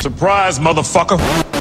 Surprise, motherfucker!